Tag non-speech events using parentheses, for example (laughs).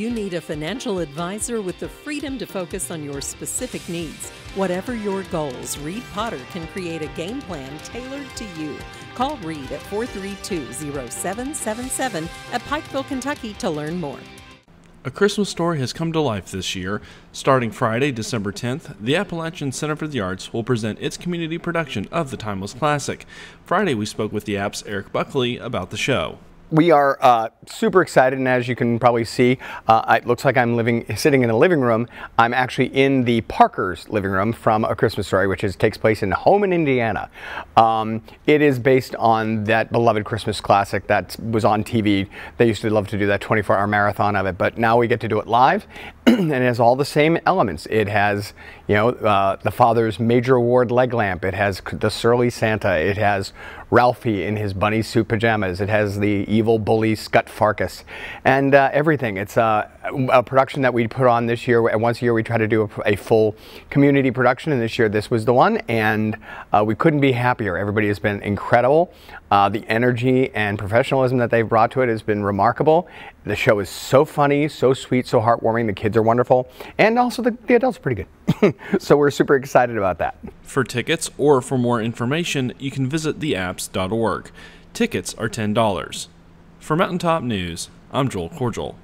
you need a financial advisor with the freedom to focus on your specific needs. Whatever your goals, Reed Potter can create a game plan tailored to you. Call Reed at 432 0777 at Pikeville, Kentucky to learn more. A Christmas story has come to life this year. Starting Friday, December 10th, the Appalachian Center for the Arts will present its community production of the Timeless Classic. Friday, we spoke with the app's Eric Buckley about the show we are uh, super excited, and as you can probably see, uh, it looks like I'm living, sitting in a living room. I'm actually in the Parker's living room from A Christmas Story, which is, takes place in Hohman, Indiana. Um, it is based on that beloved Christmas classic that was on TV. They used to love to do that 24-hour marathon of it, but now we get to do it live, (clears throat) and it has all the same elements. It has, you know, uh, the father's major award leg lamp. It has the surly Santa. It has Ralphie in his bunny suit pajamas. It has the evil bully Scut Farkus and uh, everything. It's uh, a production that we put on this year. Once a year, we try to do a, a full community production, and this year this was the one, and uh, we couldn't be happier. Everybody has been incredible. Uh, the energy and professionalism that they've brought to it has been remarkable. The show is so funny, so sweet, so heartwarming. The kids are wonderful, and also the, the adults are pretty good. (laughs) so we're super excited about that. For tickets or for more information, you can visit theapps.org. Tickets are $10. For Mountaintop News, I'm Joel Cordial.